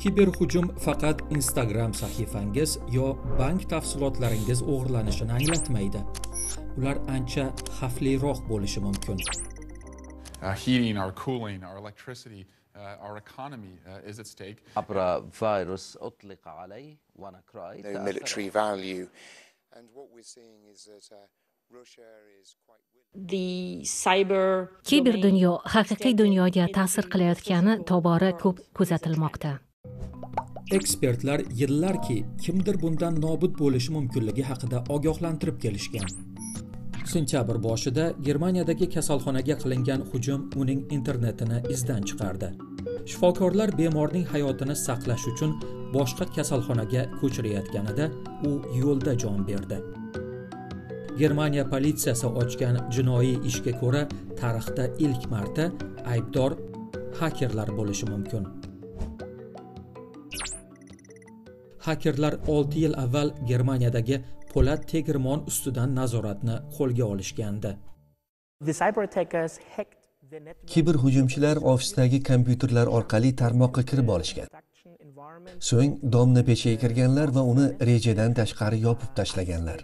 kiberhujum faqat instagram sahifangiz yo bank tafsilotlaringiz o'g'irlanishini anglatmaydi ular ancha xavfliroq bo'lishi mumkin Uh, heating, our cooling, our electricity, uh, our economy uh, is at stake. عبر فيروس أطلق عليه ونكراي no military value. And what we're seeing is that uh, Russia is quite willing. the cyber kiber domain dunyo haqiqiy extended dunyoga into ta'sir the qilayotgani physical tobora world. ko'p This is a kuzatilmoqda Ekspertlar yillarki kimdir bundan nobud bo'lishi mumkinligi haqida ogohlantirib kelishgan. Sentyabr boshida germaniyadagi kasalxonaga qilingan hujum uning internetini izdan chiqardi. Shifokorlar bemorning hayotini saqlash uchun boshqa kasalxonaga ko'chirayotganida u yo'lda jon berdi. Germaniya politsiyasi ochgan jinoiy ishga ko'ra tarixda ilk marta aybdor hakerlar bo'lishi mumkin. Hakerlar 6 yil avval germaniyadagi po'lat tegirmon ustidan nazoratni qo'lga olishgandi. Kiber hujumchilar ofisdagi kompyuterlar orqali tarmoqqa kirib olishgan. so'ng domna pechiga kirganlar va uni rejadan tashqari yopib tashlaganlar.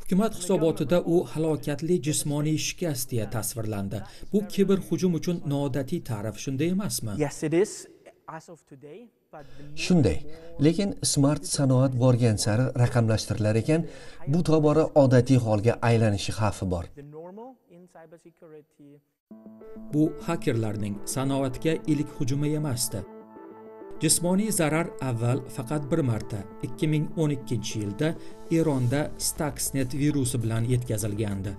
hukumat hisobotida u halokatli jismoniy shikast deya tasvirlandi. Bu kiber hujum uchun noodatiy ta'rif shunday emasmi shunday lekin smart sanoat borgan sari raqamlashtirilar ekan bu tobora odatiy holga aylanishi xavfi bor. Bu hakerlarning sanoatga ilk hujumi emasdi. Jismoniy zarar avval faqat bir marta 2012 yilda eronda stuxnet virusi bilan yetkazilgandi.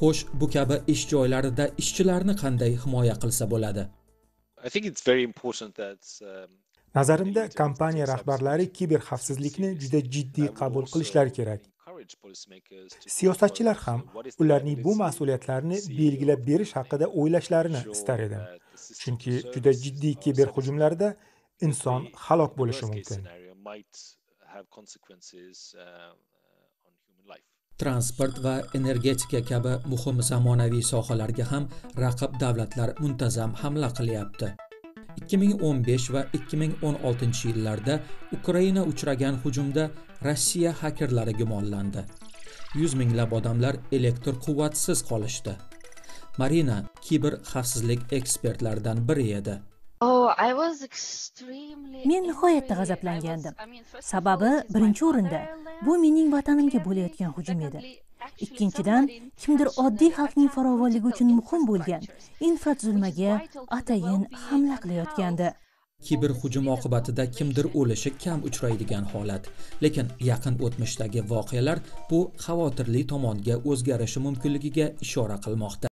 Xo'sh bu kabi ish joylarida ishchilarni qanday himoya qilsa bo'ladi nazarimda kompaniya rahbarlari kiber xavfsizlikni juda jiddiy qabul qilishlari kerak. siyosatchilar ham ularning bu mas'uliyatlarni CEO belgilab berish haqida o'ylashlarini istar edim chunki juda jiddiy kiber hujumlarda inson halok bo'lishi mumkin transport va energetika kabi muhim zamonaviy sohalarga ham raqib davlatlar muntazam hamla qilyapti. 2015 va 2016 yillarda ukraina uchragan hujumda rossiya hakerlari gumonlandi. Yuz minglab odamlar elektr quvvatsiz qolishdi. Marina kiber xavfsizlik ekspertlaridan biri edi. Men nihoyatda g'azablangandim. Sababi birinchi o'rinda bu mening vatanimga bo'layotgan hujum edi. ikkinchidan kimdir oddiy xalqning farovonligi uchun muhim bo'lgan infratuzilmaga atayin hamla qilayotgandi kiber hujum oqibatida kimdir o'lishi kam uchraydigan holat. Lekin yaqin o'tmishdagi voqealar bu xavotirli tomonga o'zgarishi mumkinligiga ishora qilmoqda